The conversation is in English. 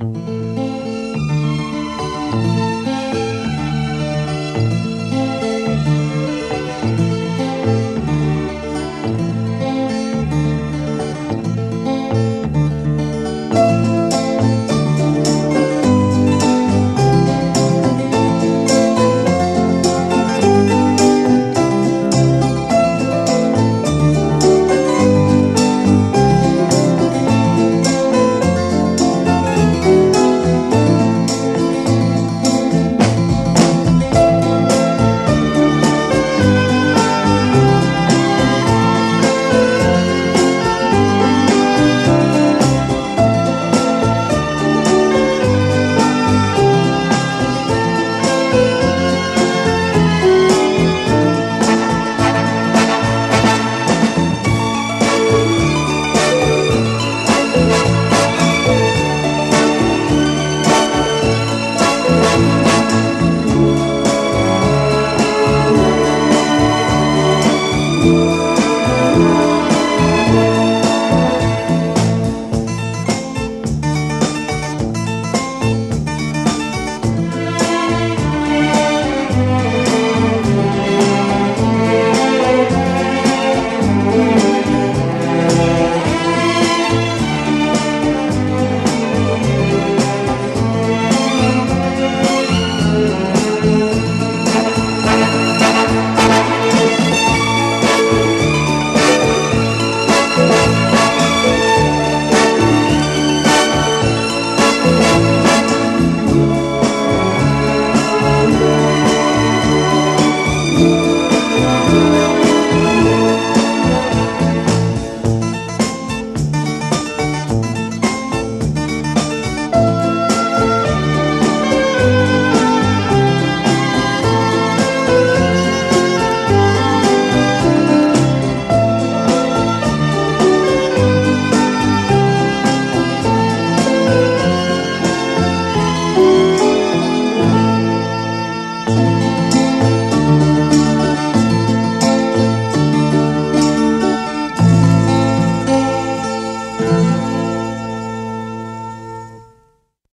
you